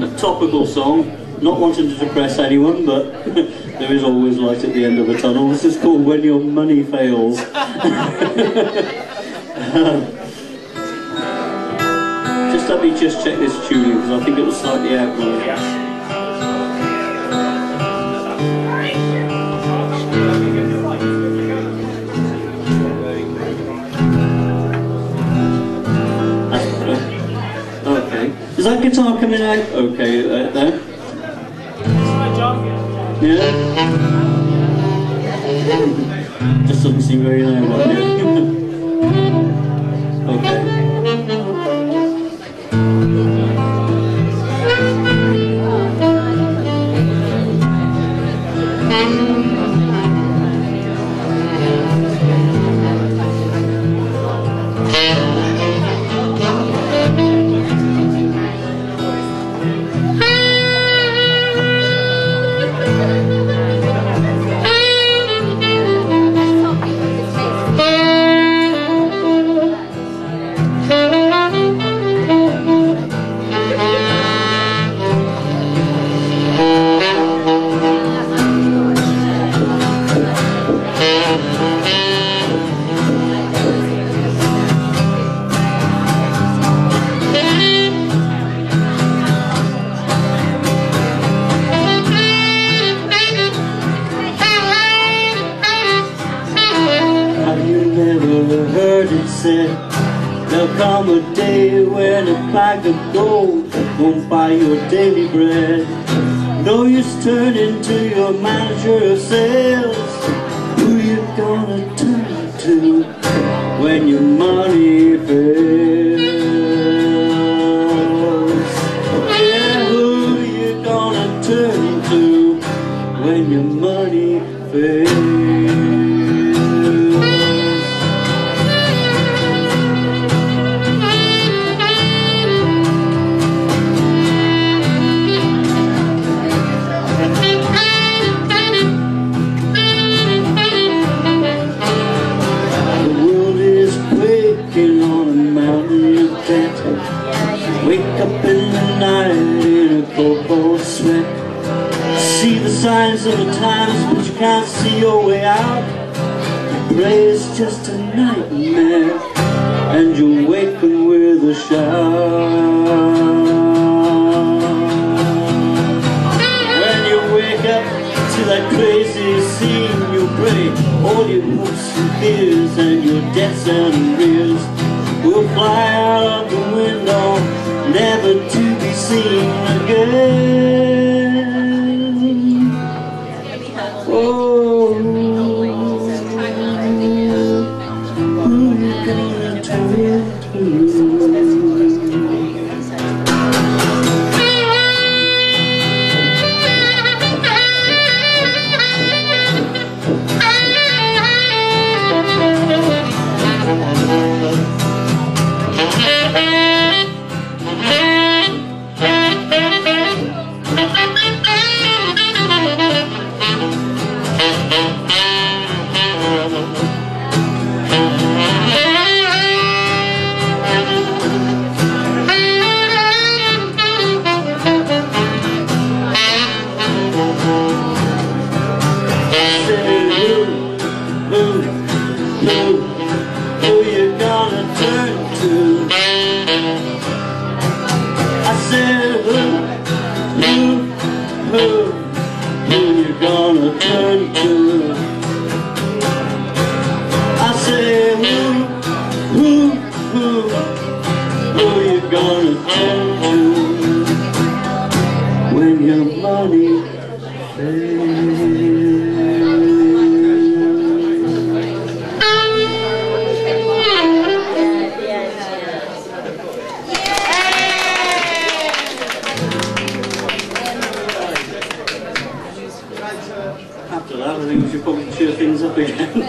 a topical song, not wanting to depress anyone, but there is always light at the end of the tunnel. This is called When Your Money Fails. just let me just check this tuning because I think it was slightly out now. Is that guitar coming out okay uh, there? Yeah? Just doesn't seem very loud up said There'll come a day when a bag of gold Won't buy your daily bread. No use turning to your manager of sales. Who you gonna turn to When your money signs of the times but you can't see your way out. You pray it's just a nightmare And you waken with a shout. When you wake up to that crazy scene You pray all your hopes and fears And your debts and arrears Will fly out of the window Never to be seen again you. Your money After that, I think we should probably cheer things up again.